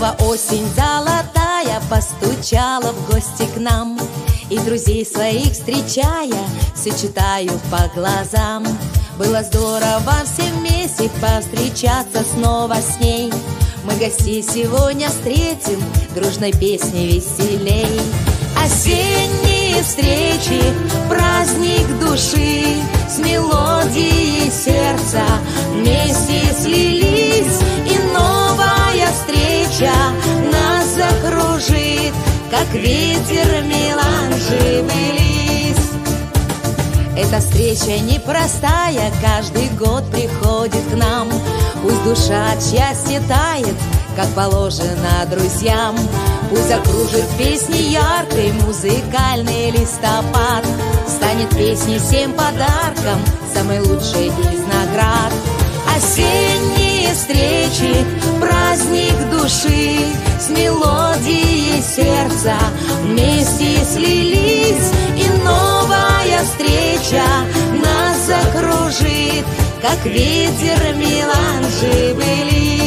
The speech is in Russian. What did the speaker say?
Осень золотая постучала в гости к нам. И друзей своих встречая, все читаю по глазам. Было здорово все вместе повстречаться снова с ней. Мы гостей сегодня встретим дружной песней веселей. Осенние встречи, праздник души С мелодией сердца вместе слились Как ветер меланжи лист. Эта встреча непростая, каждый год приходит к нам. Пусть душа от счастья тает, как положено друзьям. Пусть закружит песни яркой, музыкальный листопад. Станет песней всем подарком, самой лучшей из наград. Осенние встречи, праздник души С мелодией сердца. Вместе слились И новая встреча нас закружит Как ветер меланжи были